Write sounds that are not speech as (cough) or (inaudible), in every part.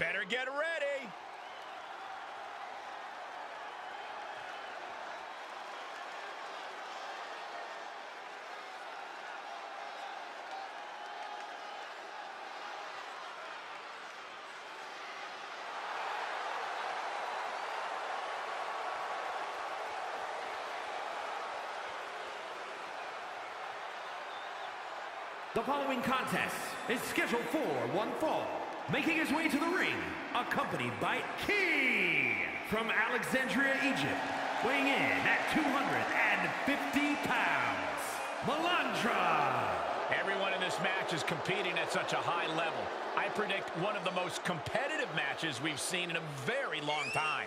Better get ready. The following contest is scheduled for one fall. Making his way to the ring, accompanied by King from Alexandria, Egypt, weighing in at 250 pounds, Melandra. Everyone in this match is competing at such a high level. I predict one of the most competitive matches we've seen in a very long time.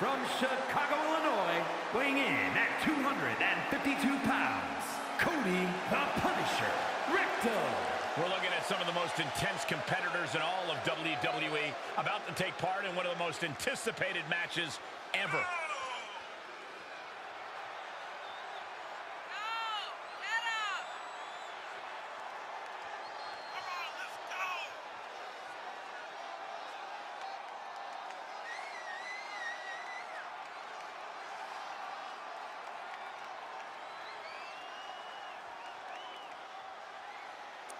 from Chicago, Illinois, weighing in at 252 pounds, Cody the Punisher Recto. We're looking at some of the most intense competitors in all of WWE about to take part in one of the most anticipated matches ever.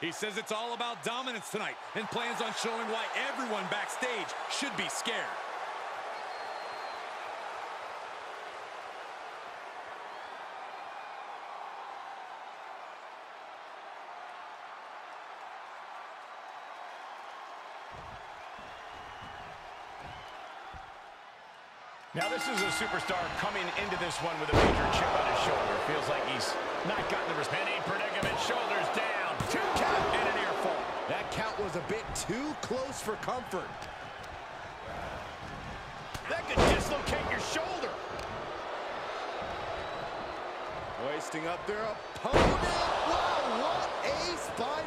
He says it's all about dominance tonight and plans on showing why everyone backstage should be scared. Now this is a superstar coming into this one with a major chip on his shoulder. Feels like he's not gotten the respect. Penny predicament, shoulders down. Two count and an ear fall. That count was a bit too close for comfort. That could dislocate your shoulder. Hoisting up their opponent. Wow, what a spine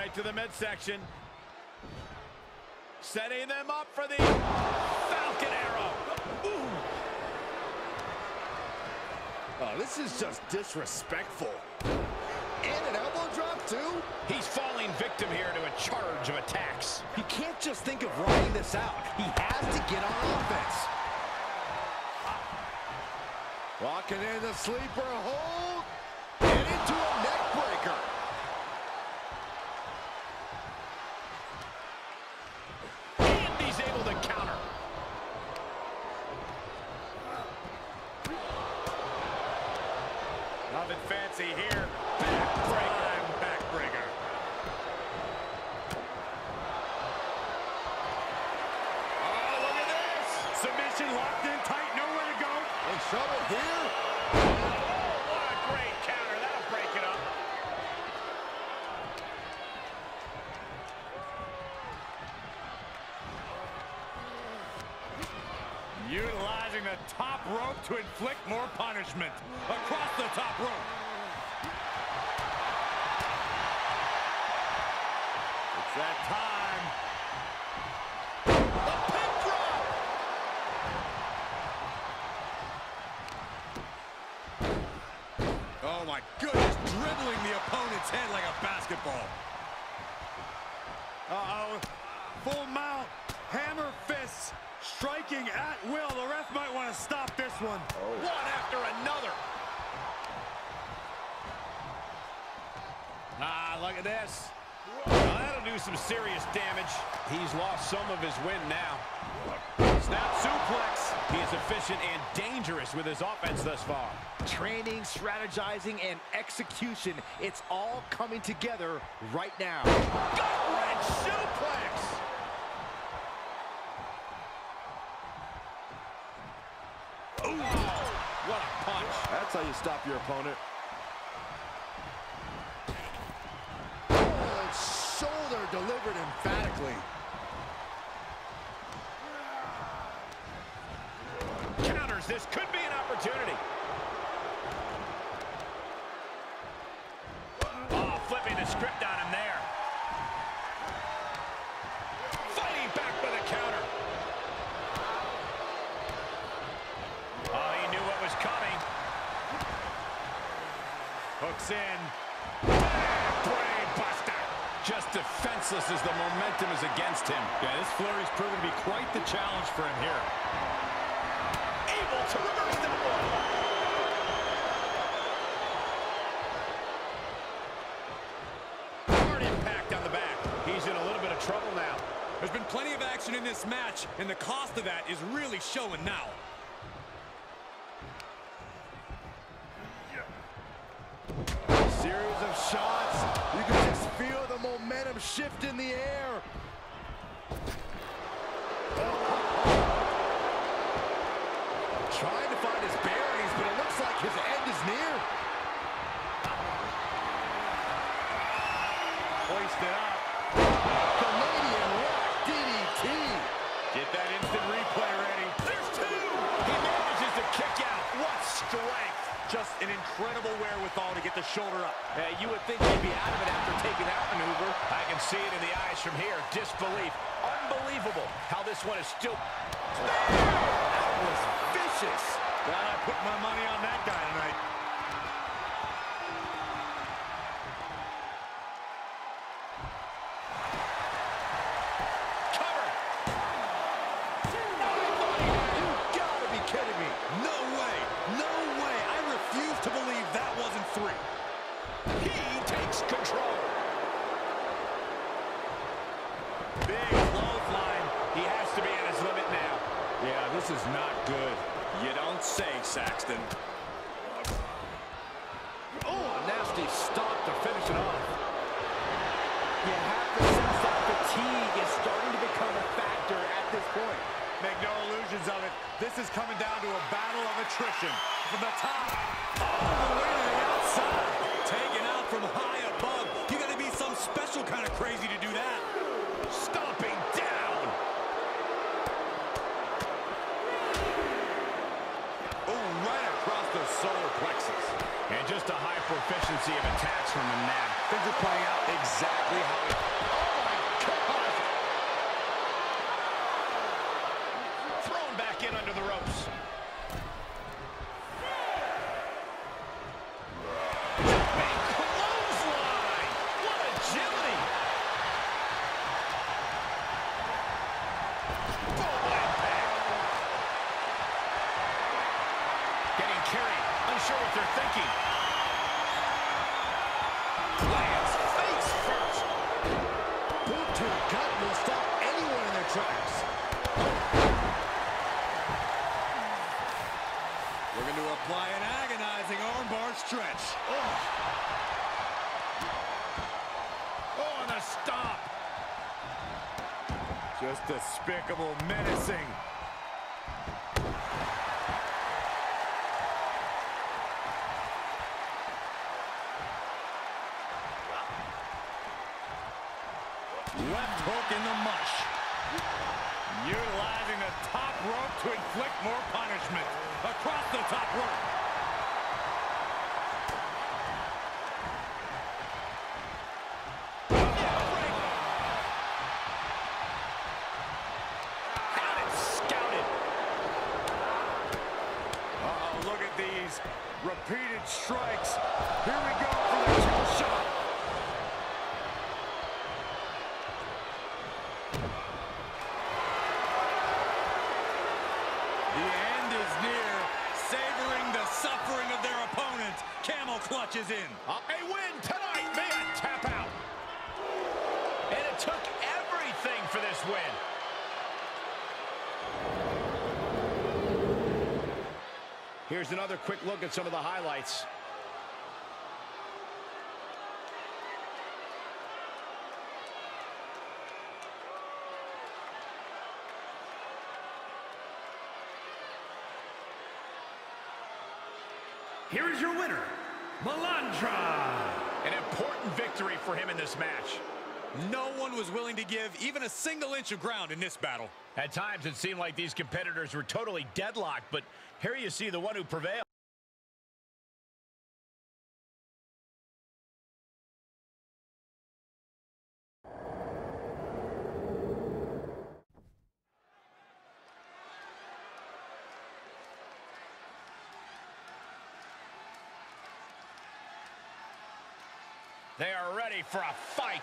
right to the midsection. Setting them up for the Falcon Arrow. Ooh. Oh, this is just disrespectful. And an elbow drop, too? He's falling victim here to a charge of attacks. He can't just think of riding this out. He has to get on offense. Locking in the sleeper hold. And into a neck breaker. And he's able to counter. Nothing fancy here. Backbreaker. Backbreaker. Oh, look at this. Submission locked in tight, nowhere to go. In trouble here. Oh, what a great counter. That'll break it up. Utilizing the top rope to inflict more punishment. Across the top He's lost some of his wind now. Snap suplex. He is efficient and dangerous with his offense thus far. Training, strategizing, and execution. It's all coming together right now. Gut-wrench suplex! Ooh, what a punch. That's how you stop your opponent. Oh, shoulder delivered emphatically. counters. This could be an opportunity. Oh, flipping the script on him there. Fighting back with a counter. Oh, he knew what was coming. Hooks in. Brain buster. Just defenseless as the momentum is against him. Yeah, this flurry's proven to be quite the challenge for him here. Hard impact on the back. He's in a little bit of trouble now. There's been plenty of action in this match, and the cost of that is really showing now. stop. Just despicable menacing. Left hook in the mush. Utilizing the top rope to inflict more punishment. Across the top rope. strikes. Here's another quick look at some of the highlights. Here is your winner, Melandra. An important victory for him in this match. No one was willing to give even a single inch of ground in this battle. At times, it seemed like these competitors were totally deadlocked, but here you see the one who prevailed. They are ready for a fight.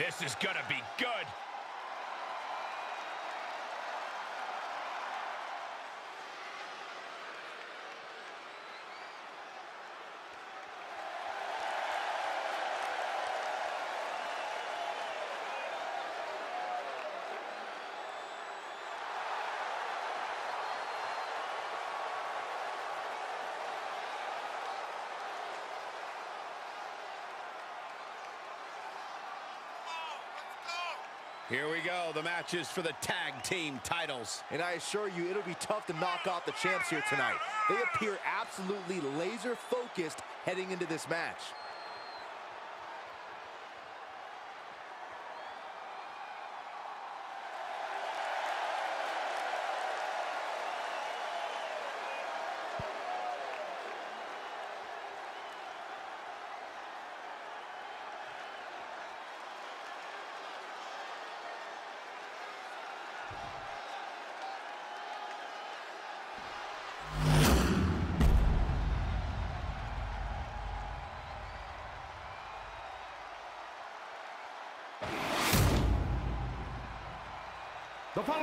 This is gonna be good. Here we go. The match is for the tag team titles. And I assure you, it'll be tough to knock off the champs here tonight. They appear absolutely laser focused heading into this match.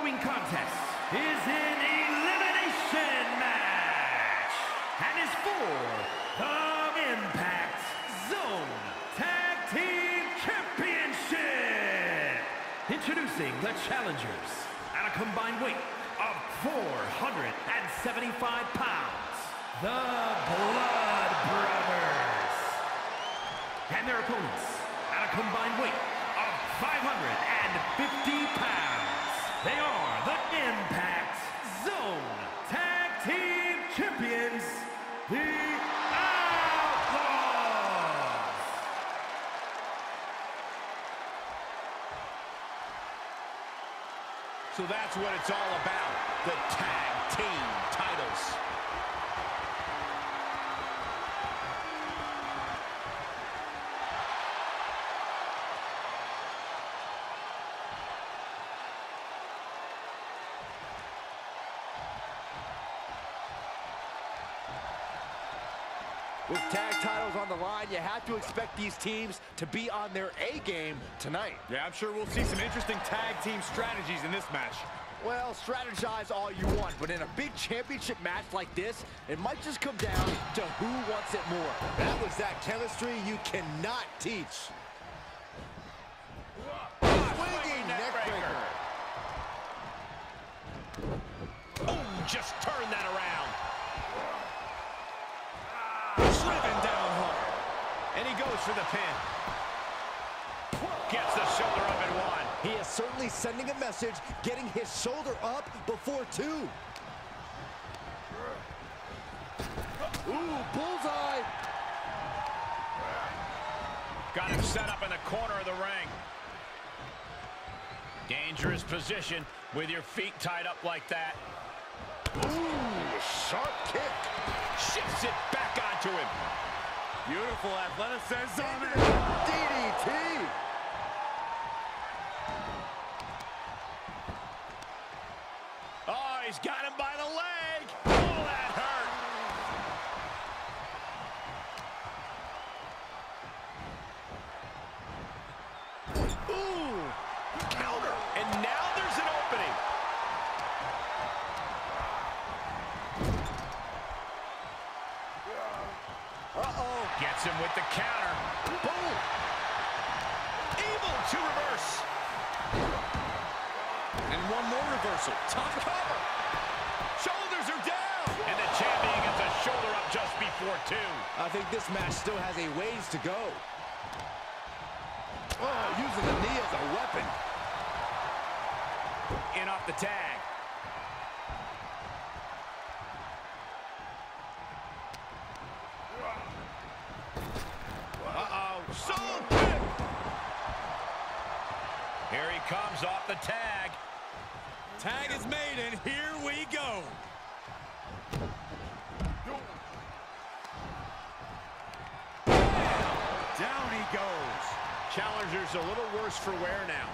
Following contest is an elimination match and is for the Impact Zone Tag Team Championship. Introducing the challengers at a combined weight of 475 pounds, the Blood Brothers. And their opponents at a combined weight of 550 pounds. They are the Impact Zone Tag Team Champions, the Outlaws! So that's what it's all about, the tag team titles. Have to expect these teams to be on their A game tonight. Yeah, I'm sure we'll see some interesting tag team strategies in this match. Well, strategize all you want, but in a big championship match like this, it might just come down to who wants it more. That was that chemistry you cannot teach. Swinging neckbreaker. Oh, just turn that around. Driven down hard. And he goes for the pin. Gets the shoulder up and one. He is certainly sending a message, getting his shoulder up before two. Ooh, bullseye. Got him set up in the corner of the ring. Dangerous position with your feet tied up like that. Ooh, sharp kick. Shifts it back onto him. Beautiful athleticism. DDT. Oh, he's got him by the leg. Oh, that hurt. Ooh, counter. And now there's an opening. Him with the counter. Boom. Able to reverse. And one more reversal. Top cover. Shoulders are down. And the champion gets a shoulder up just before two. I think this match still has a ways to go. Oh, using the knee as a weapon. In off the tag. A little worse for wear now.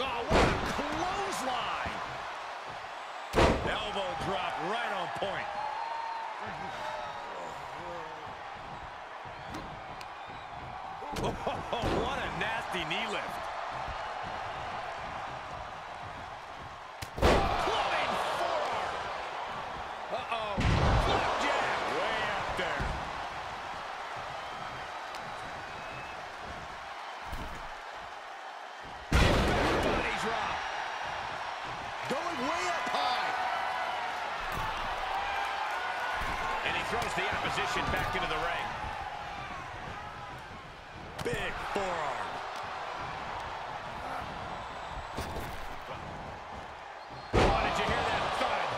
Oh, what a clothesline. Elbow drop right on point. (laughs) Oh, what a nasty knee lift. Clubbing forearm. Uh-oh. Flapjack. Way up there. Body drop. Going way up high. And he throws the opposition back into the ring. Big forearm. Oh, did you hear that thud?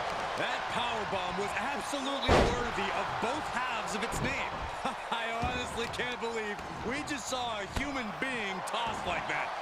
That power bomb was absolutely worthy of both halves of its name. (laughs) I honestly can't believe we just saw a human being tossed like that.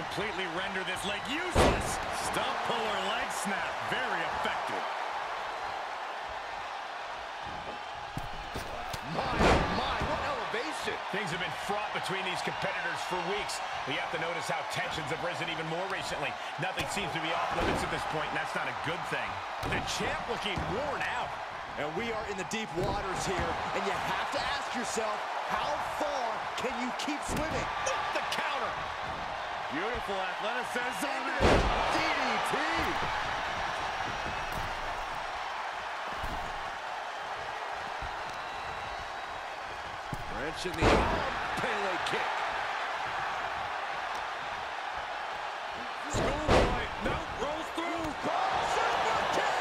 Completely render this leg useless. Stump puller leg snap. Very effective. My, oh my, what elevation. Things have been fraught between these competitors for weeks. We have to notice how tensions have risen even more recently. Nothing seems to be off limits at this point, and that's not a good thing. The champ looking worn out. And we are in the deep waters here, and you have to ask yourself, how far can you keep swimming? Up the counter. Beautiful athleticism. DDT. Wrench in the arm. Pele kick. Schoolboy. Nope. Rolls through. Super kick.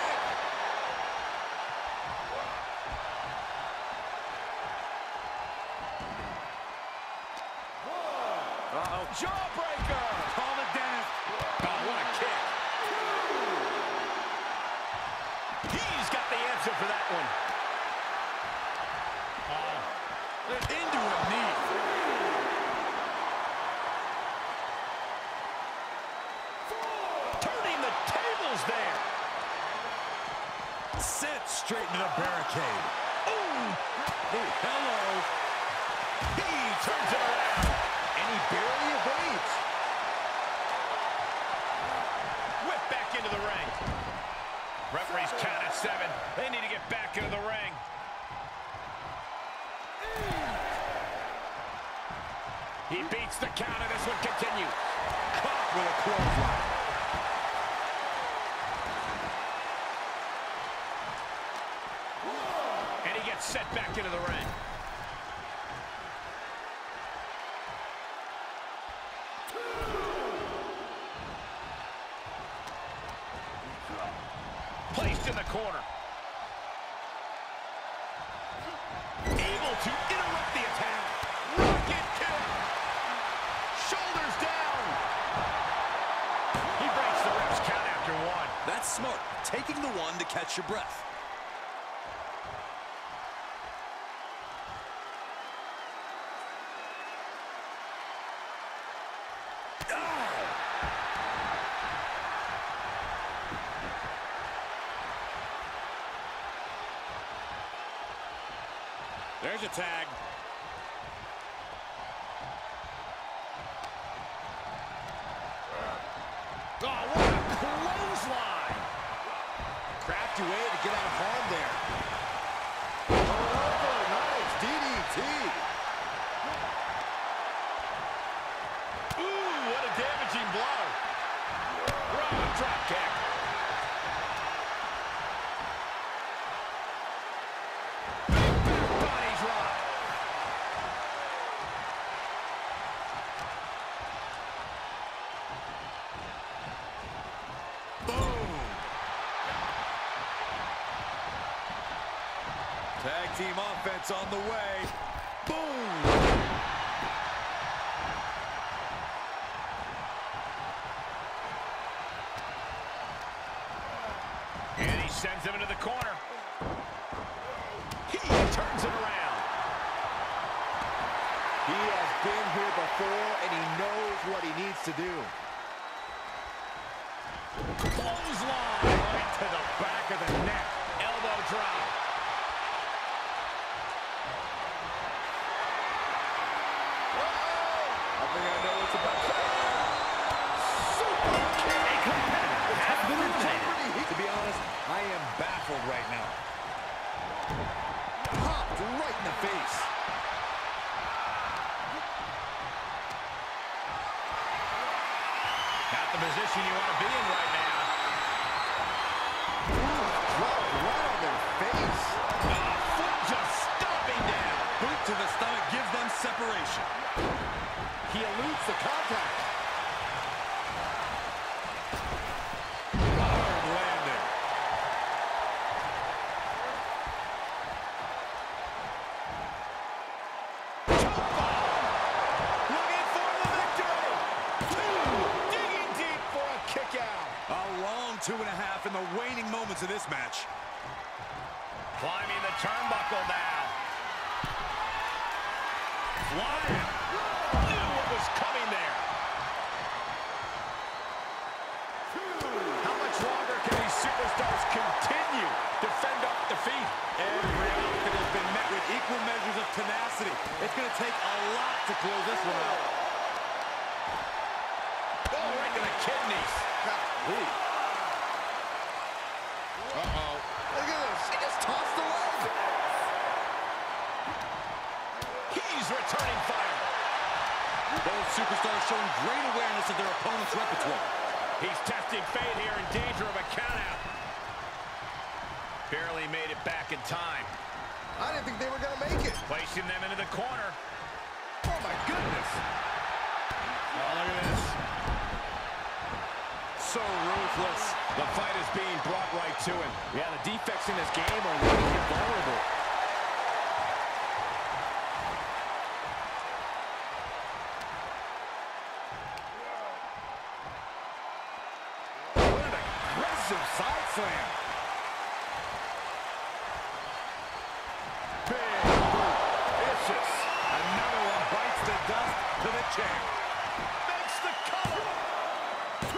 Uh-oh. Jawbreaker. Call it Dennis. Oh, what a kick. He's got the answer for that one. Into a knee. Turning the tables there. Set straight into the barricade. Ooh. Hello. He turns it around. And he barely evades. Whip back into the ring. Referee's count at seven. They need to get back into the ring. He beats the count, and this one continues. Caught with a clothesline. And he gets set back into the ring. Placed in the corner. Able to interrupt the attack. Rocket kick. Shoulders down. He breaks the ref's count after one. That's smart. Taking the one to catch your breath. There's tag. Offense on the way. Boom. And he sends him into the corner. He turns it around. He has been here before, and he knows what he needs to do. Clothesline right to the back of the neck. Elbow drop. I think I know what's about. A competitor has been eliminated. To be honest, I am baffled right now. Right in the face. Not the position you want to be in right now. Dropped right on their face. Foot just stomping down. Boot to the stomach gives them separation. He eludes the contact. Of this match. Climbing the turnbuckle now. Flying. Knew what was coming there. How much longer can these superstars continue to fend off defeat? Every outfit has been met with equal measures of tenacity. It's going to take a lot to close this one out. Oh, right to the kidneys. Golly. Returning fire. Both superstars showing great awareness of their opponent's repertoire. He's testing fate here in danger of a countout. Barely made it back in time. I didn't think they were going to make it. Placing them into the corner. Oh, my goodness. Oh, look at this. So ruthless. The fight is being brought right to him. Yeah, the defects in this game are making him vulnerable. Aggressive side slam. The dust to the champ. Makes the cover. A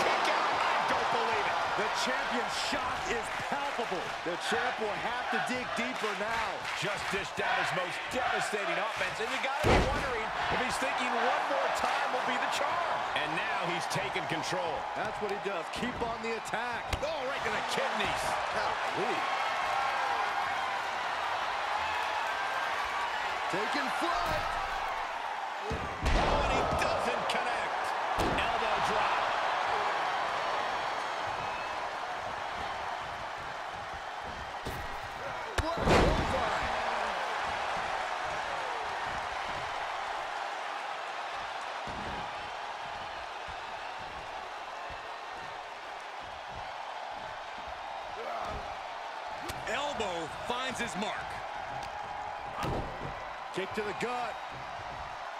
kick out. I don't believe it. The champion's shock The champ will have to dig deeper now. Just dished out his most devastating offense, and you gotta be wondering if he's thinking one more time will be the charm. And now he's taken control. That's what he does. Keep on the attack. Oh, right to the kidneys. Golly. Taking flight. Oh, and he doesn't connect. Elbow drop. What a clothesline. Elbow finds his mark. Kick to the gut.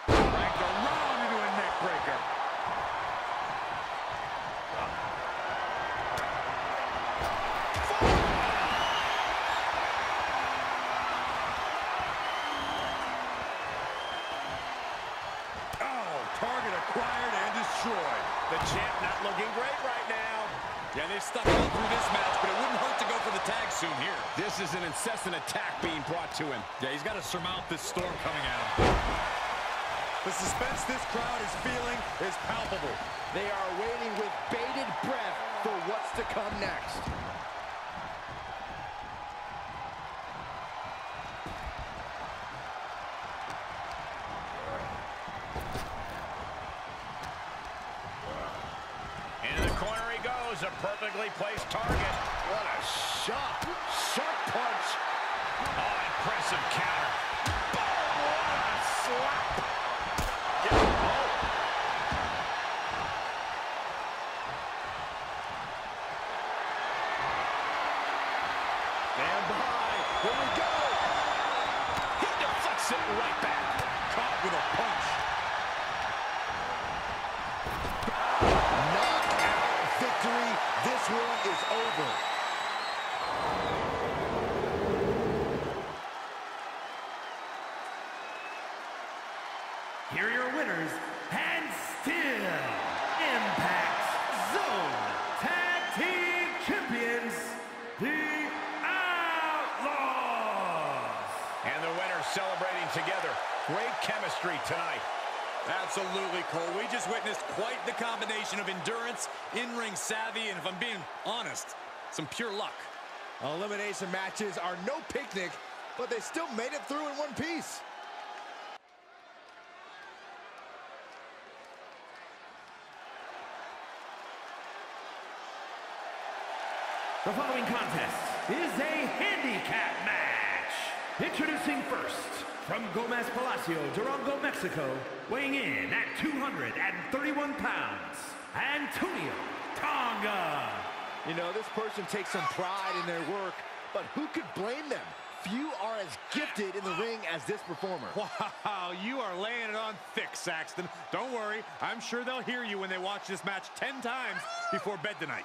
Dragged around into a neck breaker. Oh, target acquired and destroyed. The champ not looking great right now. Yeah, they've stuck it out through this match, but it wouldn't hurt to go for the tag soon here. This is an incessant attack being brought to him. Yeah, he's got to surmount this storm coming at him. The suspense this crowd is feeling is palpable. They are waiting with bated breath for what's to come next. Into the corner he goes, a perfectly placed target. What a shot. Sharp punch. Impressive counter. Savvy, and if I'm being honest, some pure luck. Elimination matches are no picnic, but they still made it through in one piece. The following contest is a handicap match. Introducing first, from Gomez Palacio, Durango, Mexico, weighing in at 231 pounds, Antonio You know, this person takes some pride in their work, but who could blame them? Few are as gifted in the ring as this performer. Wow, you are laying it on thick, Saxton. Don't worry, I'm sure they'll hear you when they watch this match 10 times before bed tonight.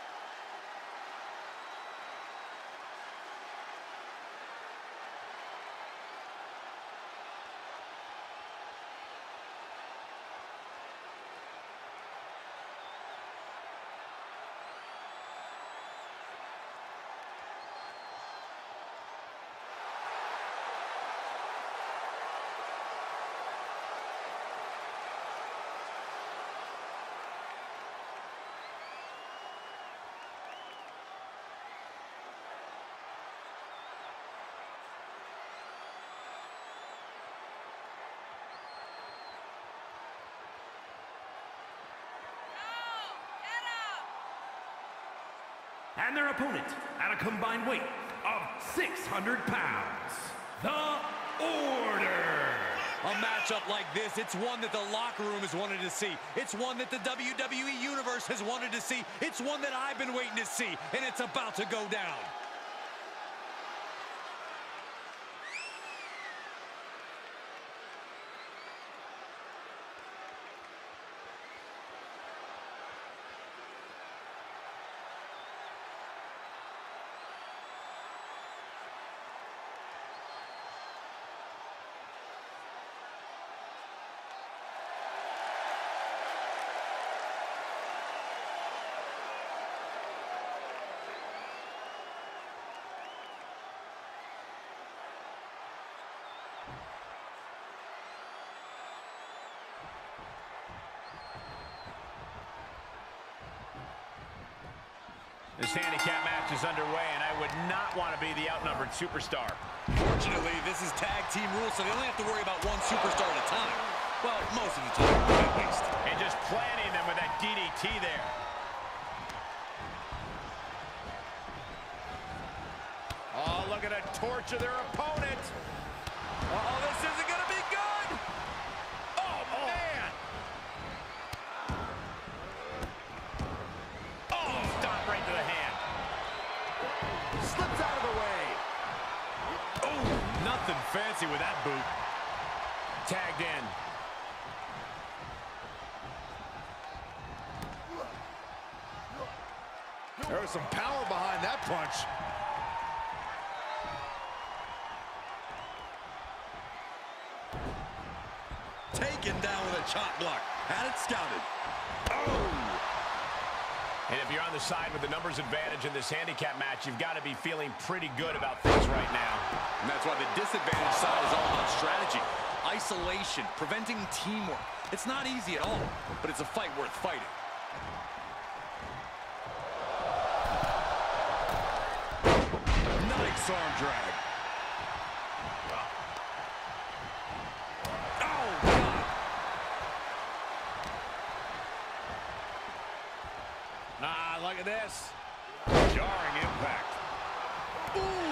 And their opponent at a combined weight of 600 pounds, The Order. A matchup like this, it's one that the locker room has wanted to see. It's one that the WWE Universe has wanted to see. It's one that I've been waiting to see, and it's about to go down. This handicap match is underway, and I would not want to be the outnumbered superstar. Fortunately, this is tag team rules, so they only have to worry about one superstar at a time. Well, most of the time, at least. And just planting them with that DDT there. Oh, look at a torture their opponent. Uh-oh, this isn't going to fancy with that boot. Tagged in. There was some power behind that punch. Taken down with a chop block. Had it scouted. And if you're on the side with the numbers advantage in this handicap match, you've got to be feeling pretty good about things right now. And that's why the disadvantage side is all about strategy. Isolation, preventing teamwork. It's not easy at all, but it's a fight worth fighting. Nice arm drag. Oh, God. Ah, look at this. Jarring impact. Quick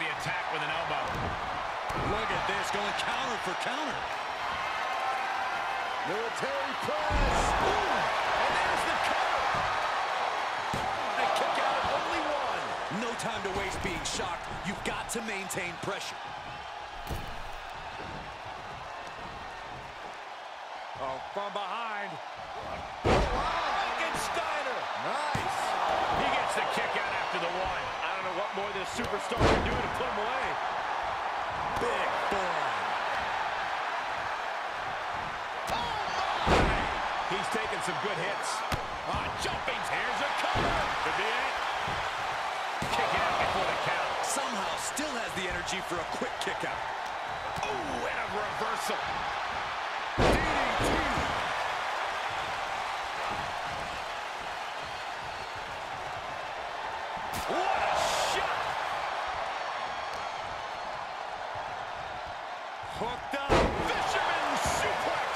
the attack with an elbow. Look at this, going counter for counter. Military press. Ooh, and there's the cover. Kick out, only one. No time to waste being shocked. You've got to maintain pressure. Superstar can do to put him away. Big boy. He's taking some good hits. Ah, jumping. Here's a cover. Could be it. Kick out before the count. Somehow still has the energy for a quick kick out. Oh, and a reversal. What a shot! Hooked up. Fisherman suplex.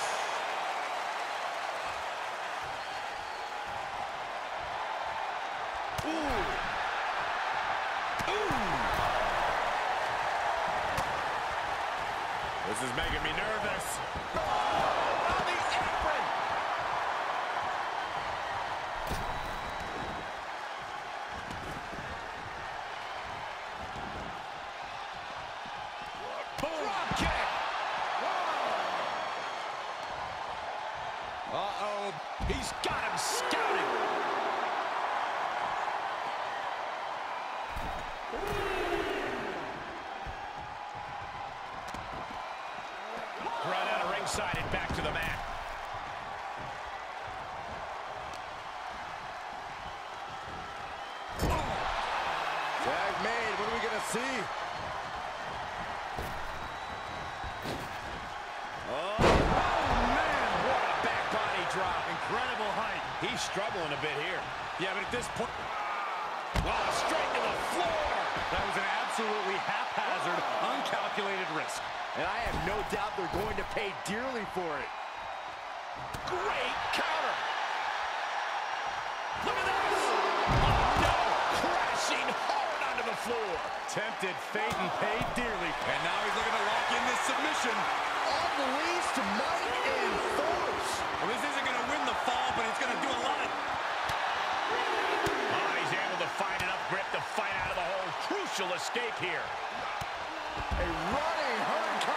Ooh. Ooh. This is making me nervous. Oh, on the apron. Drop kick. Uh-oh. He's got him scouting. Run out of ringside and back to the mat. Tag made. What are we going to see? Oh, man, what a back body drop. Incredible height. Struggling a bit here. Yeah, but at this point, Oh, straight to the floor. that was an absolutely haphazard, uncalculated risk. And I have no doubt they're going to pay dearly for it. Great counter. Look at this. Oh, no. Crashing hard onto the floor. Tempted fate and paid dearly. And now he's looking to lock in this submission. Unleashed might and force. Well, this isn't going to win the fall, but it's going to do a lot of... escape here. A running Hurricane.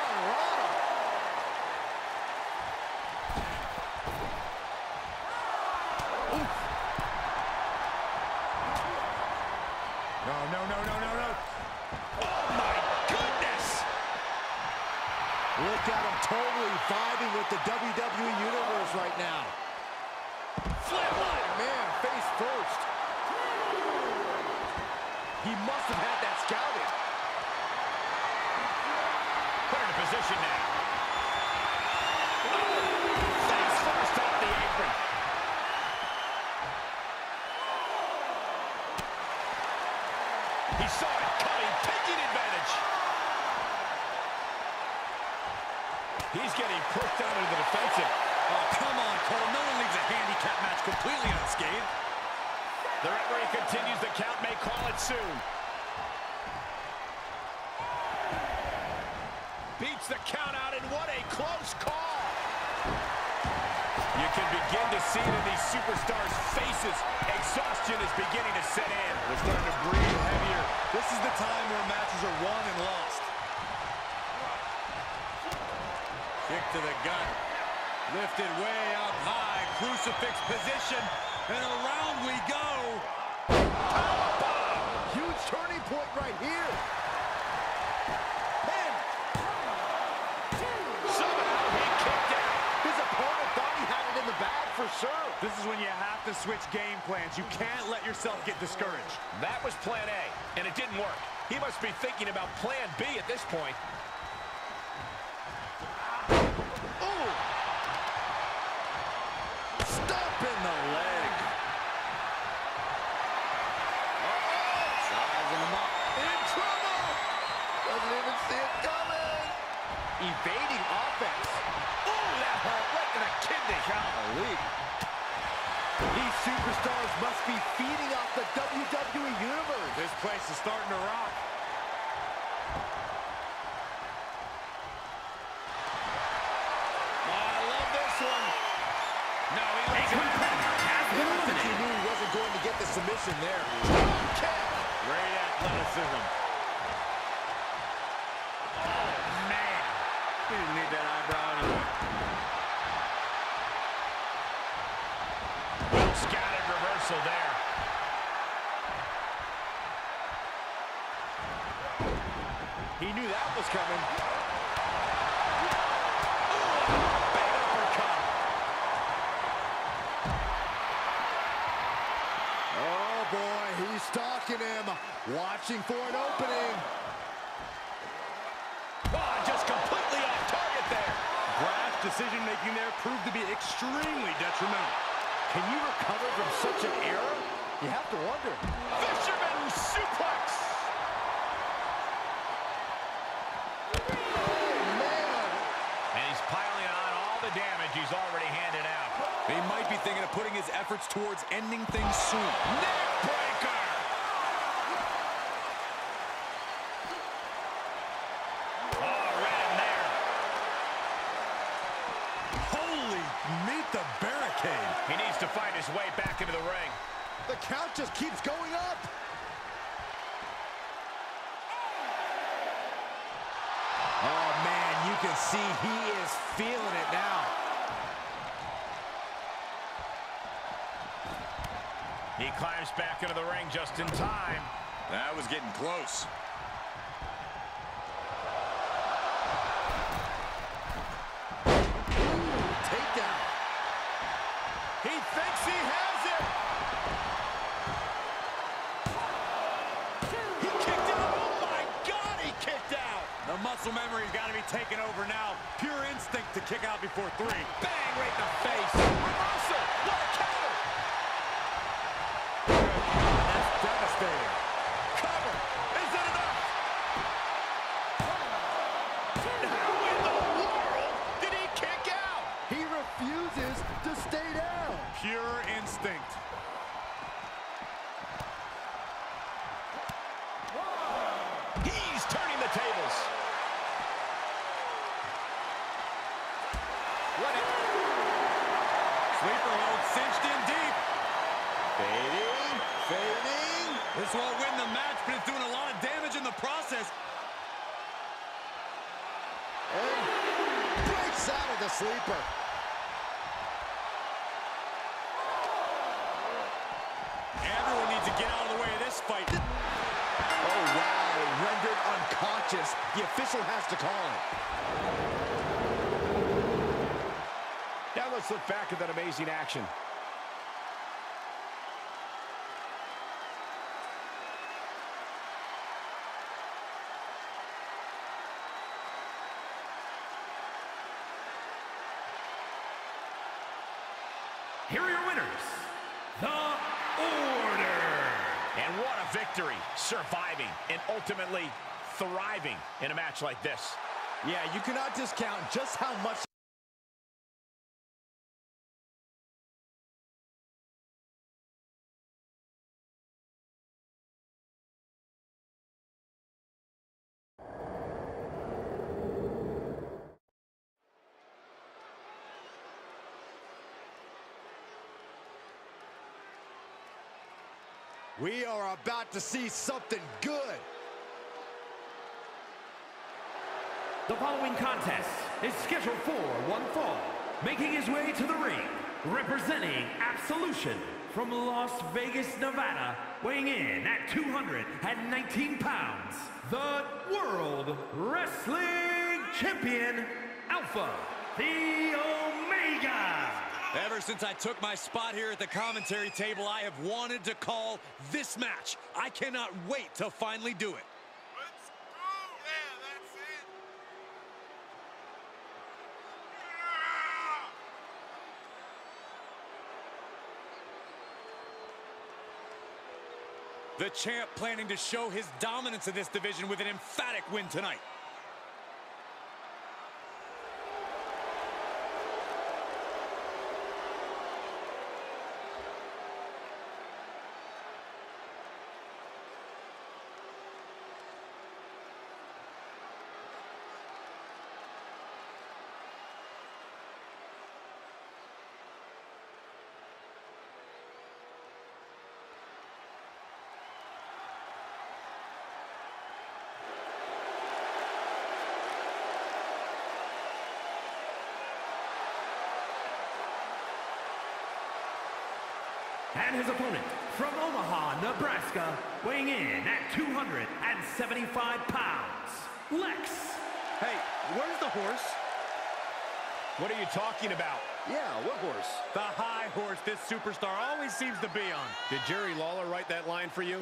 No, no, no, no, no, no. Oh, my goodness. Look at him totally vibing with the WWE Universe right now. Flatline. Position now. He's getting pushed down into the defensive. Oh, come on, Cole. No one leaves a handicap match completely unscathed. The referee continues the count, may call it soon. Beats the count out, and what a close call. You can begin to see it in these superstars' faces. Exhaustion is beginning to set in. They're starting to breathe heavier. This is the time where matches are won and lost. Kick to the gut. Lifted way up high. Crucifix position. And around we go. Huge turning point right here. For sure. This is when you have to switch game plans. You can't let yourself get discouraged. That was plan A, and it didn't work. He must be thinking about plan B at this point. Ooh. Stomp in the leg. Sizing him up. In trouble. Doesn't even see it coming. Evading offense. Ooh, that hurt right in the kidney. Golly. These superstars must be feeding off the WWE Universe. This place is starting to rock. Oh, I love this one. No, he A lets it competitor has been He knew he wasn't going to get the submission there. Great athleticism. Oh, Man, He didn't need that reversal there. He knew that was coming. Big uppercut. Oh, boy, he's stalking him, watching for an opening. Oh, just completely off target there. Brash decision-making there proved to be extremely detrimental. Can you recover from such an error? You have to wonder. Fisherman suplex. Man, And he's piling on all the damage he's already handed out. He might be thinking of putting his efforts towards ending things soon. Neck breaker. Oh, read him there. Holy, meet the barricade. He needs to find his way back into the ring. the count just keeps going up. Oh, man, you can see he is feeling it now. He climbs back into the ring just in time. That was getting close. Muscle memory's got to be taken over now. Pure instinct to kick out before three. Bang, right in the face. Reversal. What a counter. That's devastating. Sleeper. Everyone needs to get out of the way of this fight. Oh, wow. Rendered unconscious. The official has to call it. Now let's look back at that amazing action. Here are your winners, The Order. And what a victory, surviving and ultimately thriving in a match like this. Yeah, you cannot discount just how much We are about to see something good. The following contest is scheduled for one fall. Making his way to the ring, representing Absolution from Las Vegas, Nevada, weighing in at 219 pounds, the World Wrestling Champion, Alpha, the Omega. Ever since I took my spot here at the commentary table, I have wanted to call this match. I cannot wait to finally do it. Let's go! Yeah, that's it! The champ planning to show his dominance in this division with an emphatic win tonight. And his opponent from Omaha, Nebraska, weighing in at 275 pounds, Lex. Hey, where's the horse? What are you talking about? Yeah, what horse? The high horse this superstar always seems to be on. Did Jerry Lawler write that line for you?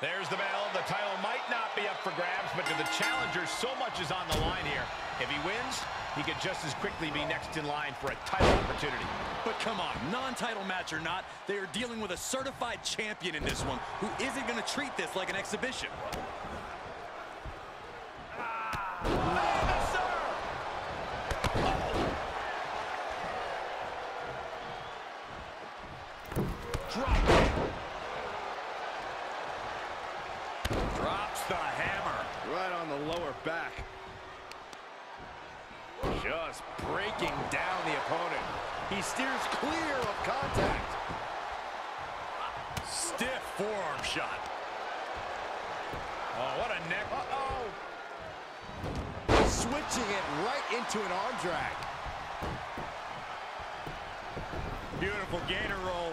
There's the bell. The title might not be up for grabs, but to the challenger, so much is on the line here. If he wins, he could just as quickly be next in line for a title opportunity. But come on, non-title match or not, they are dealing with a certified champion in this one who isn't going to treat this like an exhibition. Drops the hammer. Right on the lower back. Just breaking down the opponent. He steers clear of contact. Stiff forearm shot. Oh, what a neck. Uh-oh. Switching it right into an arm drag. Beautiful gator roll.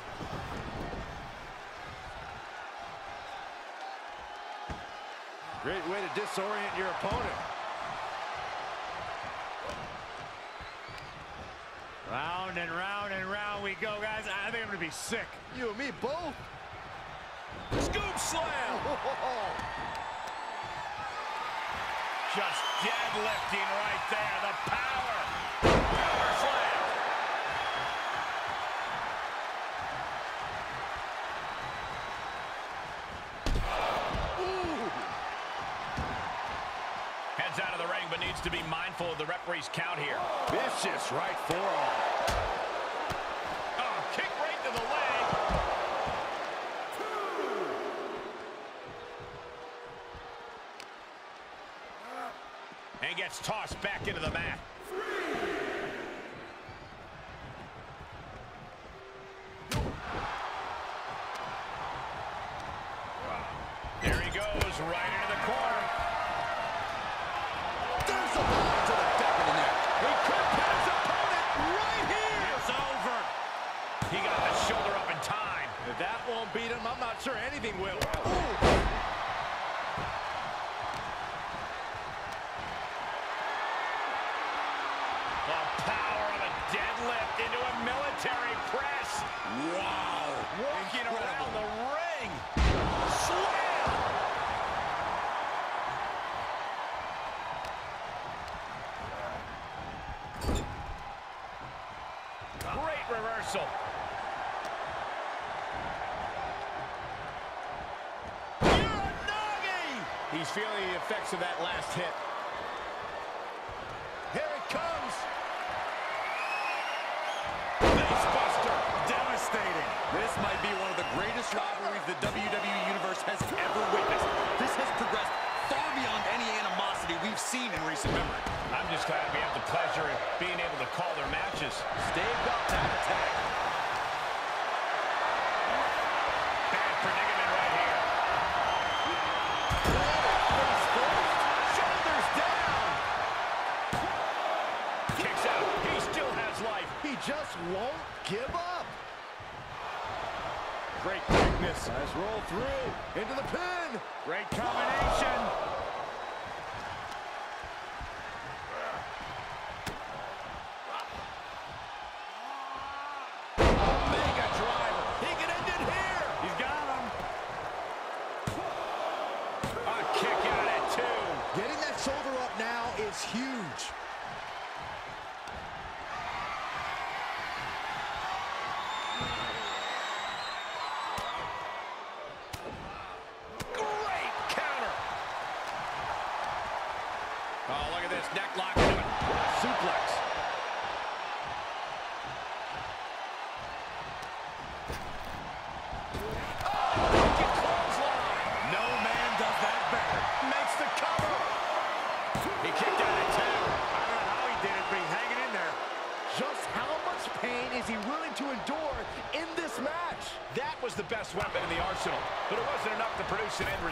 Great way to disorient your opponent. Round and round and round we go, guys. I think I'm going to be sick. You and me both. Scoop slam. (laughs) Just deadlifting right there. The power. Power slam. Heads out of the ring, but needs to be mindful of the referee's count here. Vicious right forearm. Oh, kick right to the leg. And gets tossed back into the mat. There he goes, right not sure anything will. The power of a deadlift into a military press. Wow. Walking Incredible. around the ring. Slam! Great reversal. Uranagi! He's feeling the effects of that last hit. Here it comes. Facebuster. Devastating. This might be one of the greatest rivalries the WWE Universe has ever witnessed. This has progressed far beyond any animosity we've seen in recent memory. I'm just glad we have the pleasure of being able to call their matches. Staved up that attack. Just won't give up. Great quickness. Nice roll through. Into the pin. Great combination. Mega driver. He can end it here. He's got him. A kick out at two. Getting that shoulder up now is huge.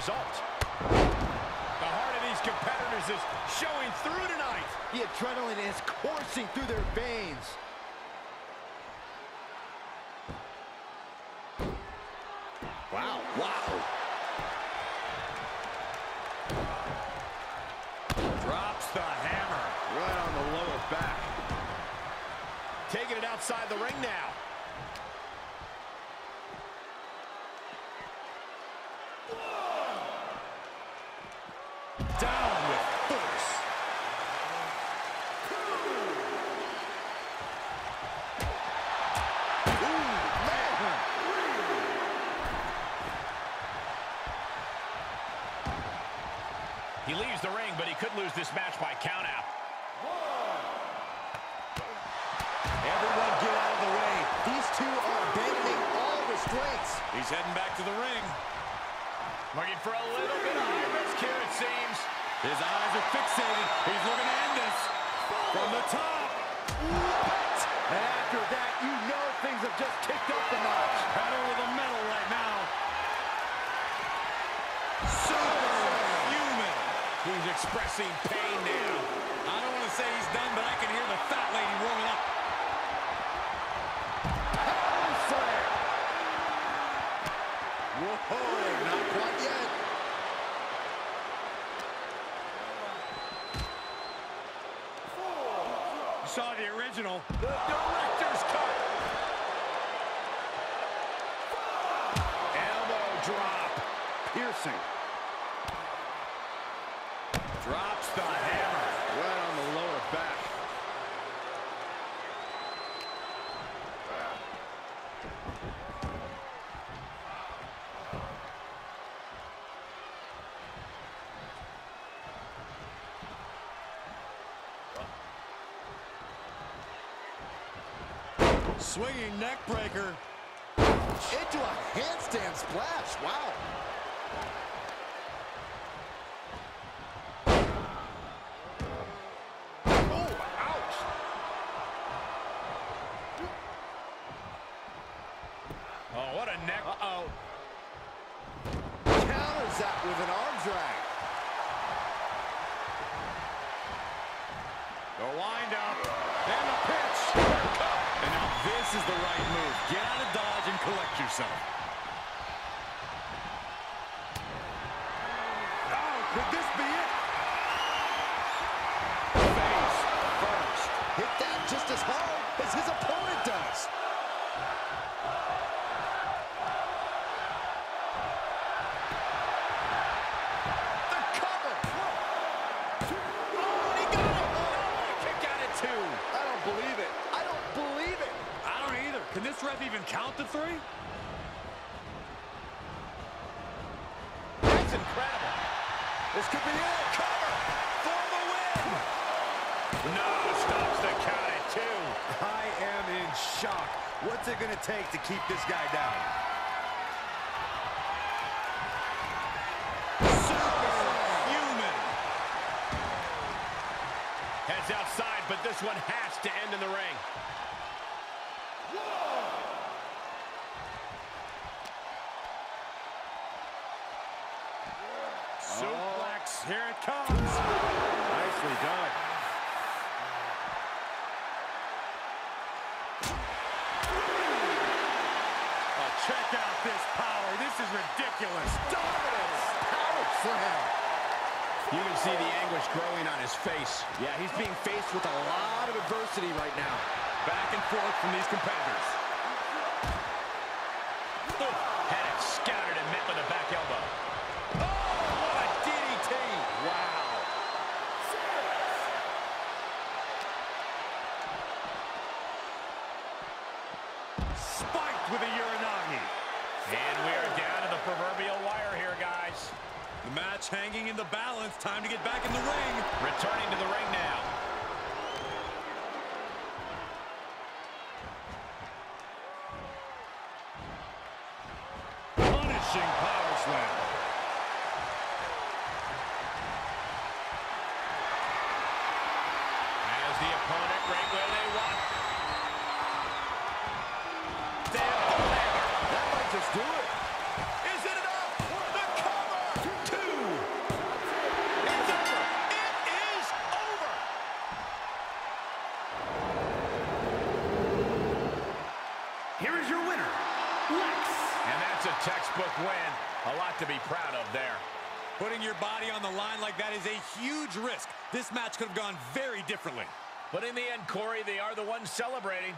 Result. The heart of these competitors is showing through tonight. The adrenaline is coursing through their veins. Wow, wow. Drops the hammer. Right on the lower back. Taking it outside the ring now. Down with force. He leaves the ring, but he could lose this match by countout. Everyone get out of the way. These two are abandoning all restraints. He's heading back to the ring. Looking for a little bit of high risk here, it seems. His eyes are fixated. He's looking to end this. From the top. And after that, you know things have just kicked up a notch. Pedal to the metal right now. Superhuman. He's expressing pain now. I don't want to say he's done, but I can hear the fat lady warming up. Whoa, not quite yet. You saw the original. The director's cut. Elbow drop. Piercing. Drops the hammer. Right on the lower back. Swinging neck breaker. Into a handstand splash. Wow. Oh, ouch. Oh, what a neck. Uh-oh. Counters that with an arm drag. The wind up. And the pitch. And now this is the right move. Get out of dodge and collect yourself. Oh, could this be it? Face first. Hit that just as hard as his opponent does. The cover. Oh, and he got it. Oh, Kick out at two. I don't believe it. I don't believe it. I don't either. Can this ref even count to three? That's incredible. This could be it. Cover for the win. No, stops the count at two. I am in shock. What's it going to take to keep this guy down? Superhuman. Heads outside, but this one has to end in the ring. Here it comes. Nicely done. Oh, check out this power. This is ridiculous. Dominance. Power slam. You can see the anguish growing on his face. Yeah, he's being faced with a lot of adversity right now. Back and forth from these competitors. Time to get back in the ring. Returning to the ring now. Punishing power slam. Gone very differently. But in the end, Corey, they are the ones celebrating.